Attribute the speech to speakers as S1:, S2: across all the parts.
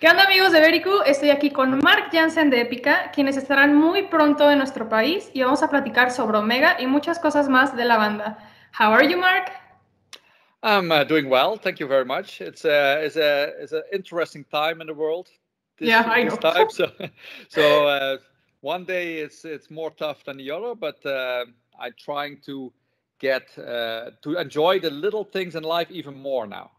S1: ¿Qué onda amigos de Verikuu? Estoy aquí con Mark Jansen de Epica, quienes estarán muy pronto en nuestro país y vamos a platicar sobre Omega y muchas cosas más de la banda. How are you, Mark?
S2: I'm uh, doing well, thank you very much. It's a it's a it's an interesting time in the world.
S1: This, yeah, I know.
S2: Time, so so uh, one day it's it's more tough than the other, but uh, I'm trying to get uh, to enjoy the little things in life even more now.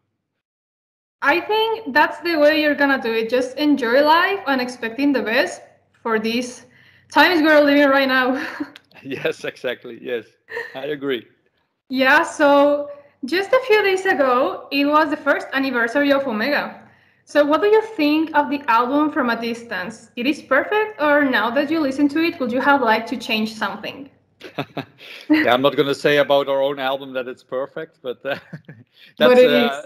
S1: I think that's the way you're gonna do it. Just enjoy life and expecting the best for these times we're living right now.
S2: yes, exactly. Yes, I agree.
S1: Yeah, so just a few days ago, it was the first anniversary of Omega. So, what do you think of the album from a distance? It is perfect, or now that you listen to it, would you have liked to change something?
S2: yeah, I'm not going to say about our own album that it's perfect, but uh,
S1: that's. But it uh,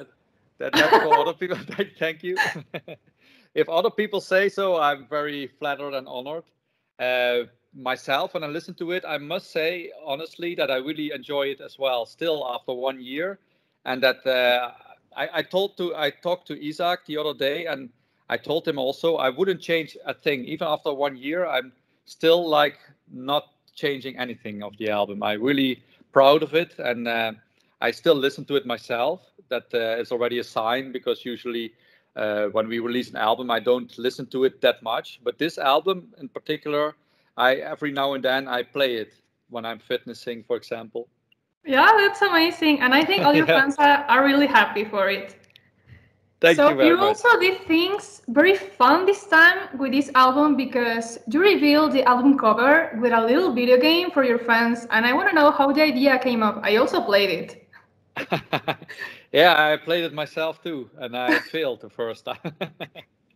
S2: that, that's for other people. Thank you. if other people say so, I'm very flattered and honored. Uh, myself, when I listen to it, I must say honestly that I really enjoy it as well. Still after one year, and that uh, I, I told to I talked to Isaac the other day, and I told him also I wouldn't change a thing even after one year. I'm still like not changing anything of the album. I'm really proud of it, and uh, I still listen to it myself that uh, is already a sign because usually uh, when we release an album, I don't listen to it that much. But this album in particular, I every now and then I play it when I'm fitnessing, for example.
S1: Yeah, that's amazing, and I think all your yeah. fans are, are really happy for it.
S2: Thank
S1: so
S2: you very
S1: you also did things very fun this time with this album because you revealed the album cover with a little video game for your fans, and I want to know how the idea came up. I also played it.
S2: yeah, I played it myself too, and I failed the first time.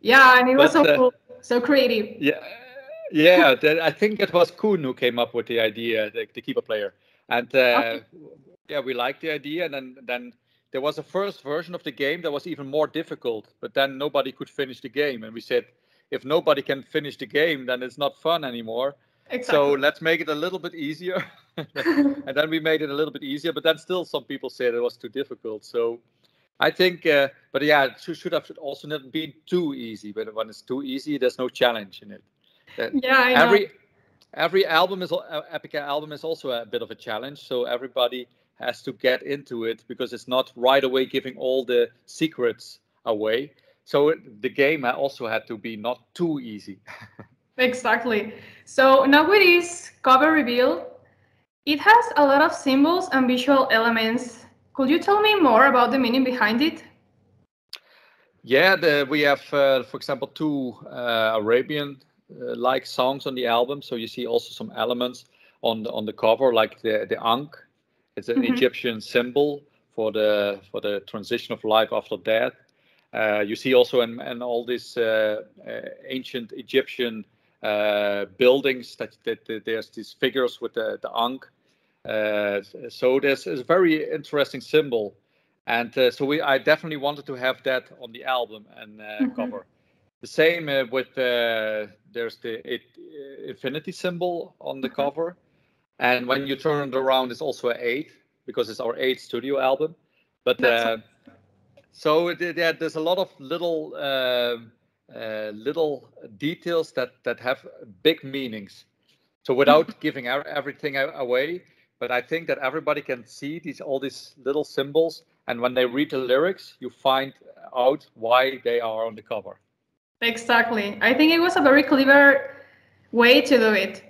S1: yeah, and it was but, so uh, cool, so creative.
S2: Yeah, yeah. I think it was Coen who came up with the idea, the, the keeper player, and uh, okay. yeah, we liked the idea. And then then there was a first version of the game that was even more difficult, but then nobody could finish the game, and we said, if nobody can finish the game, then it's not fun anymore.
S1: Exactly.
S2: So let's make it a little bit easier. and then we made it a little bit easier, but then still some people said it was too difficult. So I think, uh, but yeah, it should have also not been too easy. But when it's too easy, there's no challenge in it.
S1: Uh, yeah, I
S2: every
S1: know.
S2: every album is uh, Epica album is also a bit of a challenge. So everybody has to get into it because it's not right away giving all the secrets away. So the game also had to be not too easy.
S1: Exactly. So now with this cover reveal, it has a lot of symbols and visual elements. Could you tell me more about the meaning behind it?
S2: Yeah, the, we have, uh, for example, two uh, Arabian-like uh, songs on the album. So you see also some elements on the on the cover, like the the Ankh. It's an mm -hmm. Egyptian symbol for the for the transition of life after death. Uh, you see also in, in all these uh, uh, ancient Egyptian uh, buildings that, that, that, there's these figures with the, the Ankh. Uh, so there's a very interesting symbol. And uh, so we, I definitely wanted to have that on the album and mm-hmm. cover. The same with there's the it, infinity symbol on the mm-hmm. cover. And when you turn it around, it's also an eight because it's our eighth studio album. But uh, so yeah, there's a lot of little uh, little details that that have big meanings. So without giving everything away, but I think that everybody can see these all these little symbols, and when they read the lyrics, you find out why they are on the cover.
S1: Exactly. I think it was a very clever way to do it.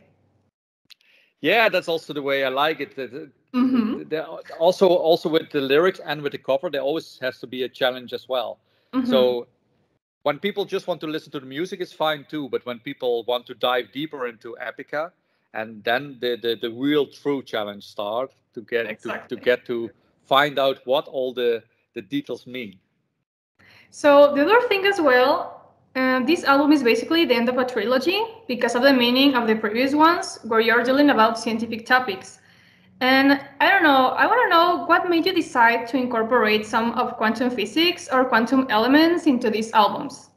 S2: Yeah, that's also the way I like it.
S1: Mm-hmm.
S2: Also, also with the lyrics and with the cover, there always has to be a challenge as well. Mm-hmm. So when people just want to listen to the music it's fine too but when people want to dive deeper into epica and then the the, the real true challenge start to get exactly. to, to get to find out what all the the details mean
S1: so the other thing as well uh, this album is basically the end of a trilogy because of the meaning of the previous ones where you're dealing about scientific topics and I don't know, I want to know what made you decide to incorporate some of quantum physics or quantum elements into these albums?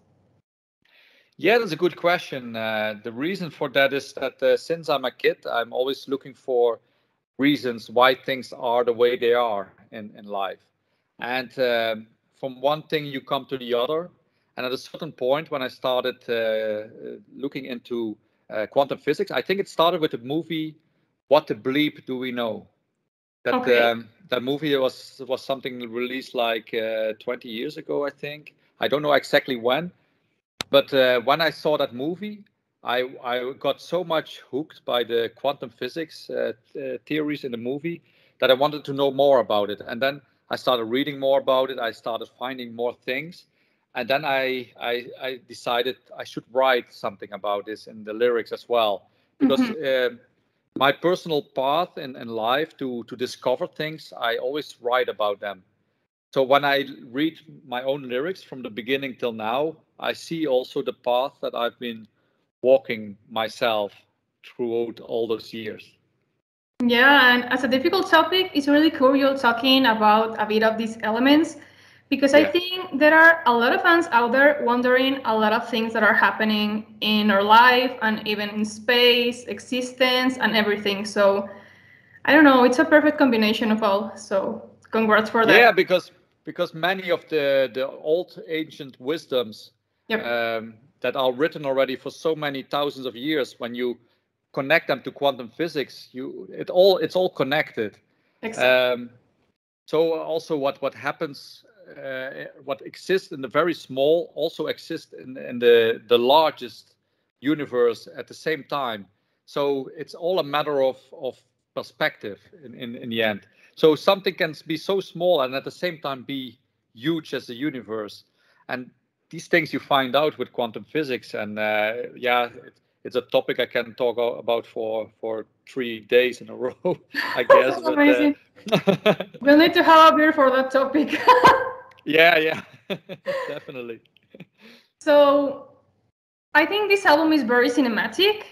S2: Yeah, that's a good question. Uh, the reason for that is that uh, since I'm a kid, I'm always looking for reasons why things are the way they are in, in life. And uh, from one thing, you come to the other. And at a certain point, when I started uh, looking into uh, quantum physics, I think it started with the movie "What the Bleep Do We Know." That okay. um, that movie was was something released like uh, 20 years ago, I think. I don't know exactly when, but uh, when I saw that movie, I I got so much hooked by the quantum physics uh, theories in the movie that I wanted to know more about it. And then I started reading more about it. I started finding more things, and then I I, I decided I should write something about this in the lyrics as well because. Mm-hmm. My personal path in, in life to to discover things i always write about them. So when i read my own lyrics from the beginning till now i see also the path that i've been walking myself throughout all those years.
S1: Yeah and as a difficult topic it's really cool you're talking about a bit of these elements because yeah. I think there are a lot of fans out there wondering a lot of things that are happening in our life and even in space, existence, and everything. So I don't know, it's a perfect combination of all. So congrats for that.
S2: Yeah, because because many of the the old ancient wisdoms yep. um, that are written already for so many thousands of years, when you connect them to quantum physics, you it all it's all connected. Exactly. Um, so also what what happens what exists in the very small also exists in, in the the largest universe at the same time. So it's all a matter of of perspective in, in, in the end. So something can be so small and at the same time be huge as the universe. And these things you find out with quantum physics. And uh, yeah, it, it's a topic I can talk about for for three days in a row, I guess.
S1: but, amazing. Uh, we'll need to have a beer for that topic.
S2: Yeah, yeah, definitely.
S1: So, I think this album is very cinematic.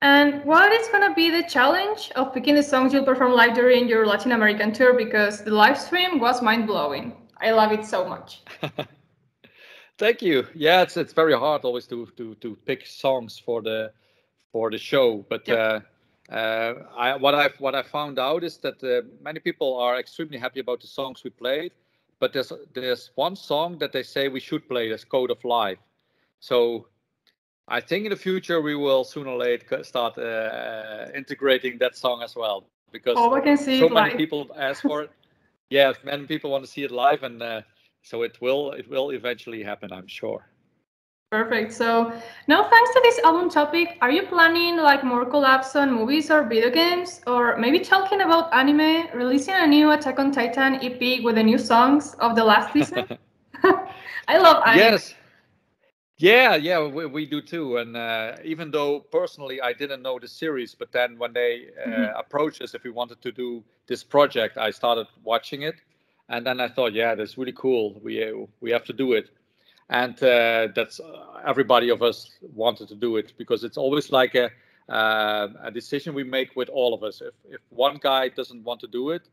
S1: And what is going to be the challenge of picking the songs you'll perform live during your Latin American tour? Because the live stream was mind blowing. I love it so much.
S2: Thank you. Yeah, it's it's very hard always to to to pick songs for the for the show, but yep. uh, uh, I, what I what I found out is that uh, many people are extremely happy about the songs we played, but there's there's one song that they say we should play as Code of Life. So I think in the future we will sooner or later start uh, integrating that song as well because
S1: oh, see
S2: so many people ask for it. yeah, many people want to see it live, and uh, so it will it will eventually happen, I'm sure.
S1: Perfect. So now, thanks to this album topic, are you planning like more collabs on movies or video games, or maybe talking about anime, releasing a new Attack on Titan EP with the new songs of the last season? I love anime.
S2: Yes. Yeah, yeah, we, we do too. And uh, even though personally I didn't know the series, but then when they uh, mm-hmm. approached us if we wanted to do this project, I started watching it, and then I thought, yeah, that's really cool. We uh, we have to do it and uh, that's uh, everybody of us wanted to do it because it's always like a uh, a decision we make with all of us. If if one guy doesn't want to do it,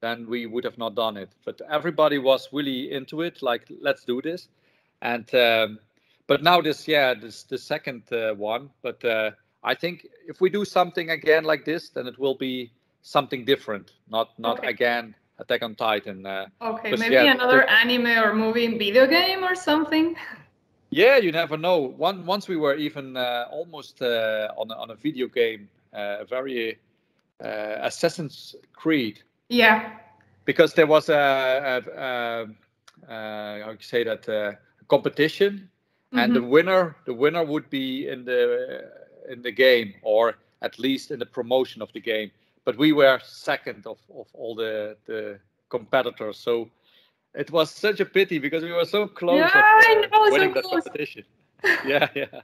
S2: then we would have not done it. But everybody was really into it, like let's do this. And um, but now this, yeah, this the second uh, one. But uh, I think if we do something again like this, then it will be something different, not not okay. again Attack on Titan.
S1: Uh, okay, maybe yeah, another the, anime or movie video game or something.
S2: Yeah, you never know. One once we were even uh, almost uh, on a, on a video game, uh, very uh, Assassin's Creed.
S1: Yeah.
S2: Because there was a, a, a, a how you say that uh, competition, mm-hmm. and the mm-hmm. winner the winner would be in the in the game or at least in the promotion of the game but we were second of, of all the, the competitors. So it was such a pity because we were so close
S1: yeah, I uh, know,
S2: winning
S1: so
S2: that competition. yeah, yeah.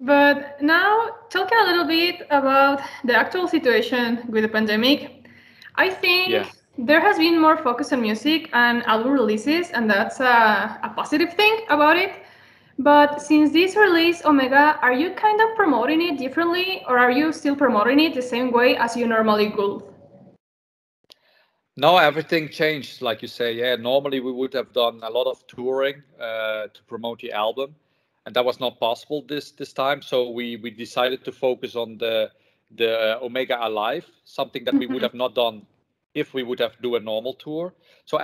S1: But now, talking a little bit about the actual situation with the pandemic, I think yeah. there has been more focus on music and album releases, and that's a, a positive thing about it. But since this release, Omega, are you kind of promoting it differently or are you still promoting it the same way as you normally would?
S2: No, everything changed, like you say. Yeah, normally we would have done a lot of touring uh, to promote the album, and that was not possible this this time. So we we decided to focus on the the Omega Alive, something that we would mm-hmm. have not done if we would have do a normal tour. So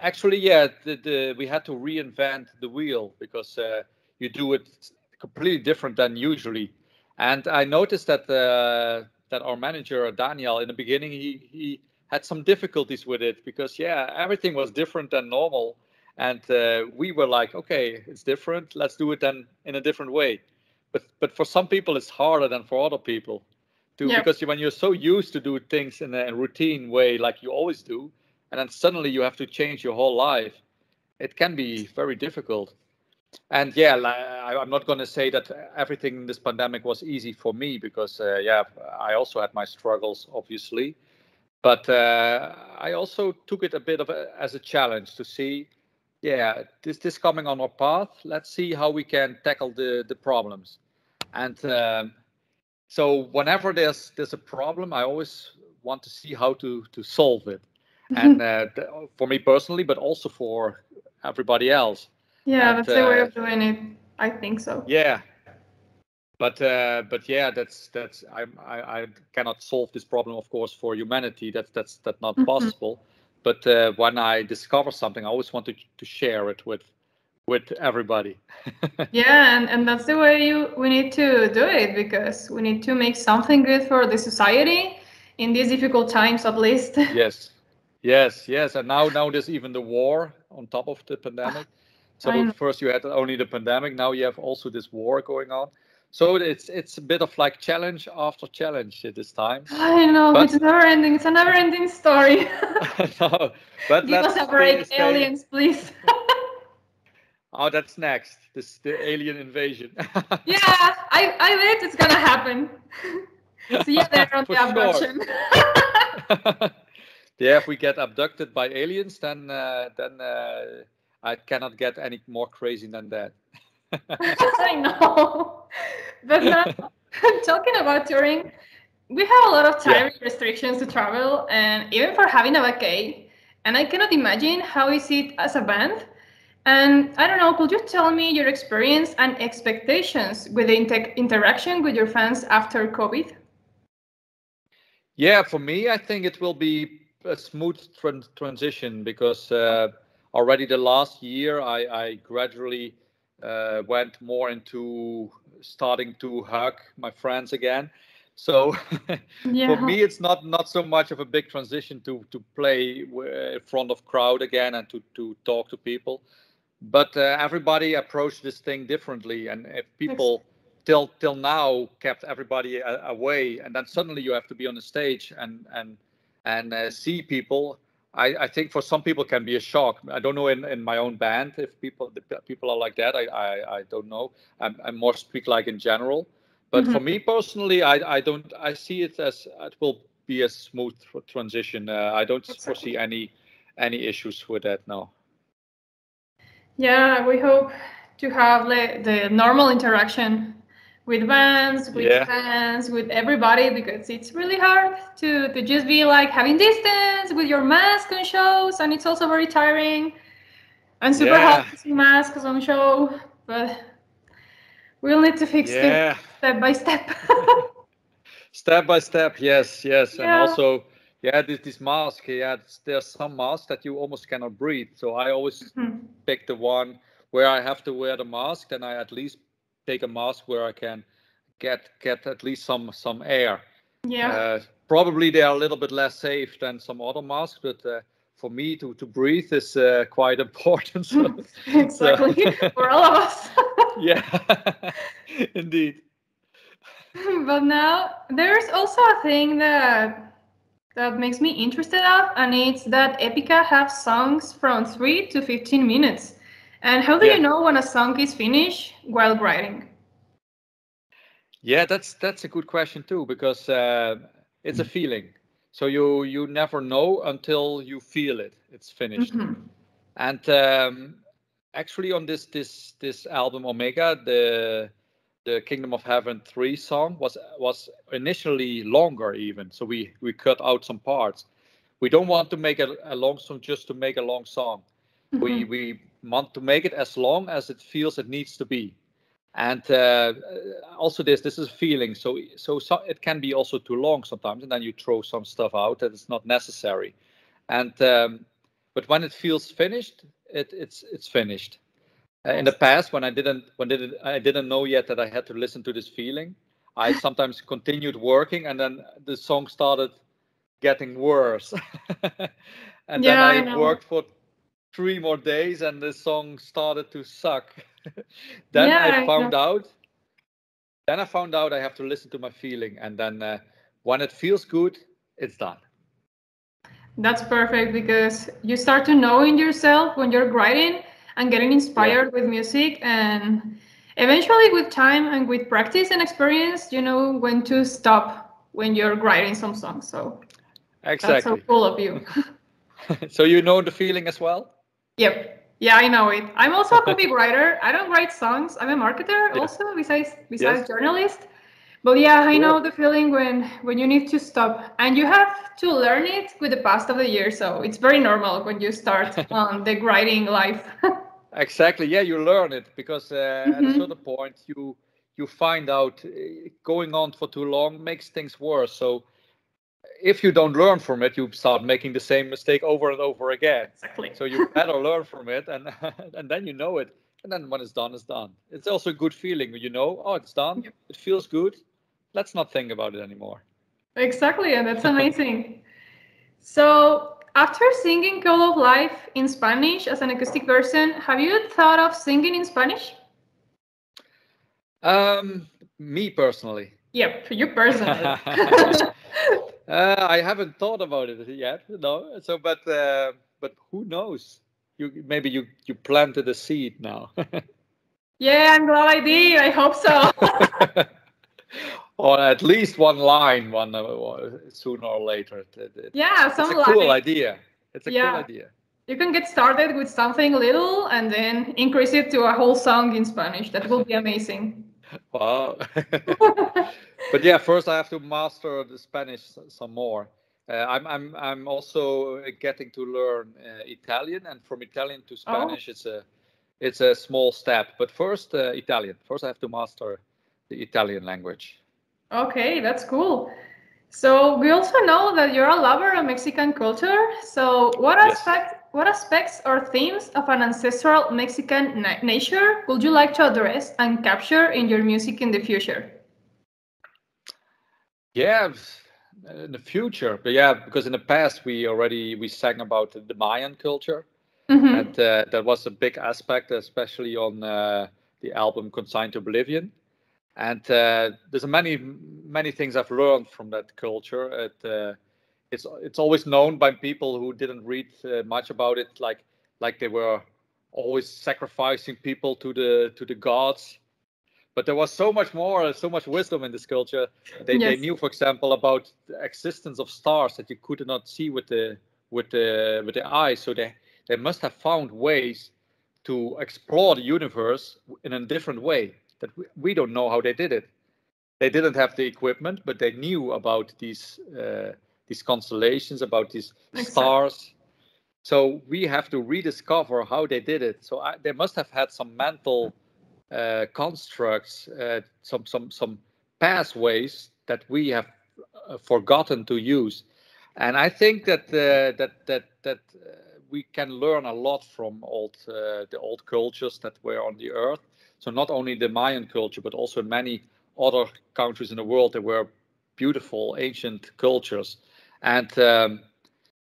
S2: actually, yeah, the, the, we had to reinvent the wheel because uh, you do it completely different than usually. And I noticed that uh, that our manager Daniel in the beginning he he had some difficulties with it because yeah everything was different than normal, and uh, we were like okay it's different let's do it then in a different way, but but for some people it's harder than for other people, too yeah. because when you're so used to do things in a routine way like you always do, and then suddenly you have to change your whole life, it can be very difficult. And yeah I, am not going to say that everything in this pandemic was easy for me because uh, yeah i also had my struggles obviously. But uh, i also took it a bit of a, as a challenge to see yeah this this coming on our path. Let's see how we can tackle the the problems. And um, so whenever there's there's a problem i always want to see how to to solve it and uh, for me personally but also for everybody else
S1: yeah, that's the way of uh, doing it. I think so.
S2: Yeah, but uh, but yeah, that's that's I, I I cannot solve this problem, of course, for humanity. That's that's that's not mm-hmm. possible. But uh, when I discover something, I always want to to share it with with everybody.
S1: yeah, and, and that's the way you we need to do it because we need to make something good for the society in these difficult times, at least.
S2: yes, yes, yes. And now now there's even the war on top of the pandemic. So first you had only the pandemic, now you have also this war going on. So it's it's a bit of like challenge after challenge at this time.
S1: I know but, it's never ending. It's a never ending story.
S2: no, but
S1: give us a break, stay, aliens, please.
S2: oh, that's next. This the alien invasion.
S1: yeah, I I bet it's gonna happen. See you there on the abduction.
S2: Yeah, if we get abducted by aliens, then uh, then. Uh, I cannot get any more crazy than that.
S1: I know. But now, talking about touring, we have a lot of time yeah. restrictions to travel and even for having a vacay. And I cannot imagine how is it as a band. And I don't know, could you tell me your experience and expectations with the inter- interaction with your fans after COVID?
S2: Yeah, for me, I think it will be a smooth transition because uh, already the last year, I, I gradually uh, went more into starting to hug my friends again. So yeah. for me, it's not not so much of a big transition to to play in front of crowd again and to to talk to people. But uh, everybody approached this thing differently, and if people till till now kept everybody a- away, and then suddenly you have to be on the stage and and and uh, see people I, I, think for some people can be a shock. I don't know in, in my own band if people people are like that. I I, I don't know. I'm, I'm more speak like in general. But mm-hmm. for me personally, I, I don't I see it as it will be a smooth transition. Uh, I don't exactly. foresee any any issues with that now.
S1: Yeah, we hope to have the, the normal interaction with bands, with yeah. fans, with everybody because it's really hard to to just be like having distance with your mask on shows, and it's also very tiring and super yeah. hard to see masks on show. But we'll need to fix yeah. it step by step.
S2: step by step, yes, yes, yeah. and also. Yeah, this, this mask. Yeah, there's some masks that you almost cannot breathe. So I always mm-hmm. pick the one where I have to wear the mask, and I at least take a mask where I can get get at least some some air.
S1: Yeah. Uh,
S2: probably they are a little bit less safe than some other masks, but uh, for me to to breathe is uh, quite important.
S1: So, exactly for all of us.
S2: yeah, indeed.
S1: But now there's also a thing that that makes me interested of, and it's that Epica have songs from three to fifteen minutes. And how do yeah. you know when a song is finished while writing?
S2: Yeah, that's that's a good question too because uh, it's a feeling. So you you never know until you feel it. It's finished. Mm-hmm. And um, actually, on this this this album Omega, the the Kingdom of Heaven three song was was initially longer even. So we we cut out some parts. We don't want to make a, a long song just to make a long song. Mm-hmm. We we want to make it as long as it feels it needs to be and uh, also this this is a feeling so, so, so it can be also too long sometimes and then you throw some stuff out that is not necessary and um, but when it feels finished, it, it's it's finished. Uh, in the past, when I didn't when did I didn't know yet that I had to listen to this feeling, I sometimes continued working, and then the song started getting worse. and
S1: Yeah,
S2: then I,
S1: know.
S2: worked for three more days, and the song started to suck. then
S1: Yeah, I
S2: found
S1: know.
S2: out. Then I found out I have to listen to my feeling, and then uh, when it feels good, it's done.
S1: That's perfect because you start to knowing yourself when you're writing and getting inspired with music and eventually with time and with practice and experience, you know when to stop when you're writing some songs. So that's so cool of you.
S2: so you know the feeling as well.
S1: Yep. Yeah, I know it. I'm also a copywriter. I don't write songs. I'm a marketer
S2: Yeah.
S1: also besides besides
S2: Yes.
S1: journalist. But yeah, I know the feeling when when you need to stop and you have to learn it with the past of the year. So it's very normal when you start on the writing life.
S2: Exactly. Yeah, you learn it because uh, at a certain point you you find out uh, going on for too long makes things worse. So if you don't learn from it, you start making the same mistake over and over again.
S1: exactly.
S2: So you better learn from it, and and then you know it. And then when it's done, it's done. It's also a good feeling when you know, oh, it's done.
S1: Yep.
S2: It feels good. Let's not think about it anymore.
S1: Exactly, and that's amazing. so, after singing Code of Life in Spanish as an acoustic version, have you thought of singing in Spanish?
S2: Um, me personally,
S1: Yep, you personally.
S2: Uh, I haven't thought about it yet. No. So, but uh, but who knows? You maybe you you planted a seed now.
S1: yeah, I'm glad I did. I hope so.
S2: or at least one line, one uh, sooner or later. It- it-
S1: yeah,
S2: it's
S1: some
S2: a cool
S1: like
S2: idea. It's a
S1: Yeah.
S2: cool idea.
S1: you can get started with something little and then increase it to a whole song in Spanish. That will be amazing.
S2: Wow. but yeah, first I have to master the Spanish some more. Uh, I'm I'm I'm also uh, getting to learn uh, Italian, and from Italian to Spanish, it's a it's a small step. But first, uh, Italian. First, I have to master the Italian language.
S1: Okay, that's cool. So we also know that you're a lover of Mexican culture. So what
S2: Yes.
S1: aspect, what aspects or themes of an ancestral Mexican na- nature would you like to address and capture in your music in the future?
S2: Yeah, in the future, but yeah, because in the past we already we sang about the Mayan culture.
S1: Mhm.
S2: and uh, that was a big aspect, especially on uh, the album "Consigned to Oblivion." And uh, there's many many things I've learned from that culture. It, uh, it's it's always known by people who didn't read uh, much about it, like like they were always sacrificing people to the to the gods. But there was so much more, so much wisdom in this culture. They, they knew, for example, about the existence of stars that you could not see with the with the with the eye. So they they must have found ways to explore the universe in a different way that we, we don't know how they did it. They didn't have the equipment, but they knew about these uh, these constellations, about these
S1: Exactly.
S2: stars. So we have to rediscover how they did it. So I, they must have had some mental uh, constructs, uh, some some some pathways that we have uh, forgotten to use. And I think that uh, that that that uh, we can learn a lot from old uh, the old cultures that were on the earth. So not only the Mayan culture, but also many other countries in the world. There were beautiful ancient cultures, and um,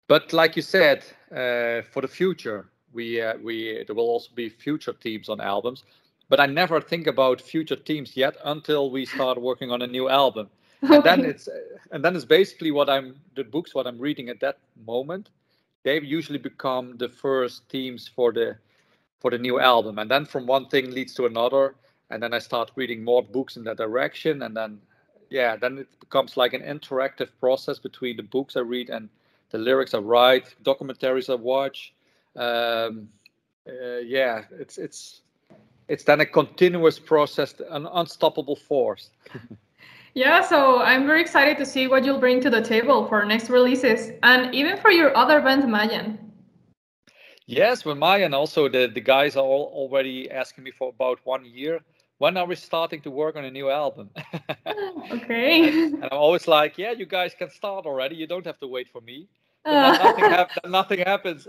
S2: but like you said, uh, for the future, we uh, we there will also be future themes on albums. But I never think about future themes yet until we start working on a new album and then it's and then it's basically what i'm the books what i'm reading at that moment they usually become the first themes for the for the new album and then from one thing leads to another and then i start reading more books in that direction and then yeah then it becomes like an interactive process between the books i read and the lyrics i write documentaries i watch um, uh, yeah it's it's it's then a continuous process an unstoppable force
S1: Yeah, so I'm very excited to see what you'll bring to the table for next releases and even for your other band, Mayan.
S2: Yes, with Mayan also the, the guys are all already asking me for about one year. When are we starting to work on a new album?
S1: Okay.
S2: and I'm always like, yeah, you guys can start already. You don't have to wait for me. Uh. Nothing, hap- nothing happens.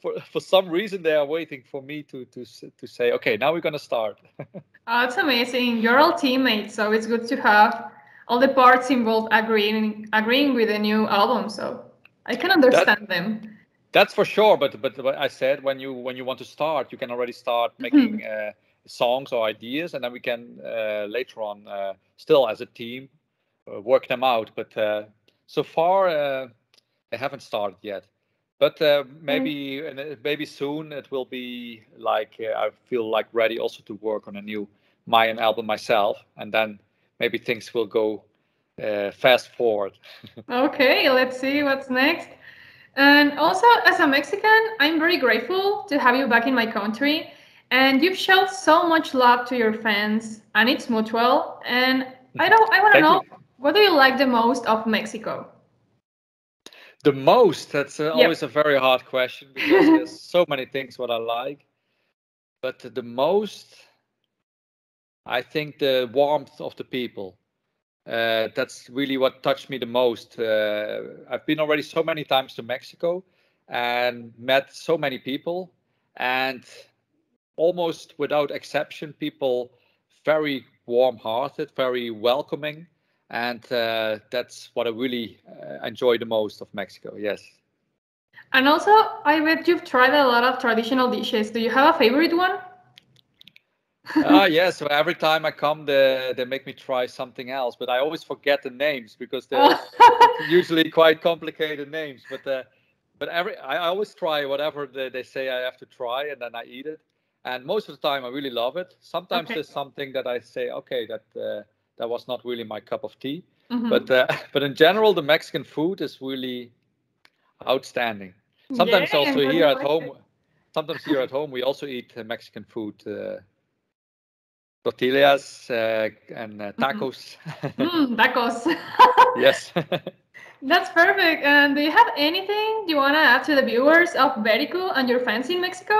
S2: for for some reason, they are waiting for me to to to say, okay, now we're gonna start.
S1: oh, it's amazing. You're all teammates, so it's good to have all the parts involved agreeing agreeing with the new album. So I can understand that, them.
S2: That's for sure. But but I said when you when you want to start, you can already start mm-hmm. making. Mm-hmm. Uh, songs or ideas and then we can uh, later on uh, still as a team uh, work them out but uh, so far uh, they haven't started yet but uh, maybe mm. maybe soon it will be like i feel like ready also to work on a new mayan album myself and then maybe things will go fast forward
S1: okay let's see what's next and also as a mexican i'm very grateful to have you back in my country. And you've shown so much love to your fans and it's mutual. And i don't i want to know you. what do you like the most of mexico?
S2: The most? That's uh, yep. always a very hard question because there's so many things what i like. But the most i think the warmth of the people uh, that's really what touched me the most uh, i've been already so many times to mexico and met so many people and almost without exception, people very warm-hearted, very welcoming, and uh, that's what I really uh, enjoy the most of Mexico. Yes.
S1: And also, I bet you've tried a lot of traditional dishes. Do you have a favorite one?
S2: Ah, uh, yeah. So every time I come, they they make me try something else, but I always forget the names because they're usually quite complicated names. But uh, but every I always try whatever they, they say I have to try, and then I eat it and most of the time I really love it. Sometimes okay. there's something that I say, okay, that uh, that was not really my cup of tea, mm-hmm. but uh, but in general, the Mexican food is really outstanding. Sometimes yeah, also here at home, sometimes here at home we also eat uh, Mexican food. Tortillas uh, and uh, mm-hmm. tacos.
S1: mm, tacos.
S2: yes.
S1: That's perfect. And do you have anything you want to add to the viewers of Verikuu and your fans in Mexico?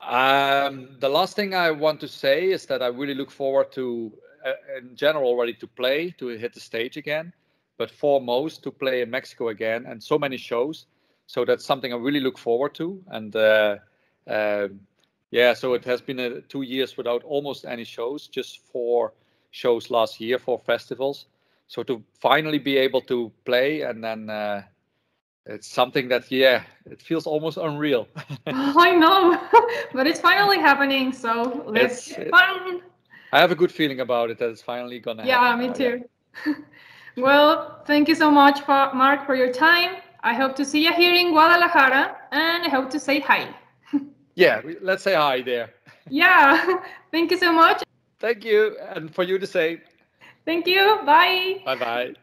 S2: Um, the last thing I want to say is that I really look forward to, uh, in general, already to play, to hit the stage again, but foremost to play in Mexico again and so many shows. So that's something I really look forward to. And uh, uh, yeah, so it has been a, two years without almost any shows, just four shows last year, four festivals. So to finally be able to play and then uh, it's something that yeah it feels almost unreal.
S1: I know but it's finally happening so let's it,
S2: i have a good feeling about it that it's finally gonna
S1: yeah
S2: happen.
S1: me too. yeah. well thank you so much for, mark for your time. I hope to see you here in guadalajara and i hope to say hi
S2: yeah let's say hi there.
S1: Yeah thank you so much.
S2: Thank you and for you to say.
S1: Thank you bye.
S2: Bye bye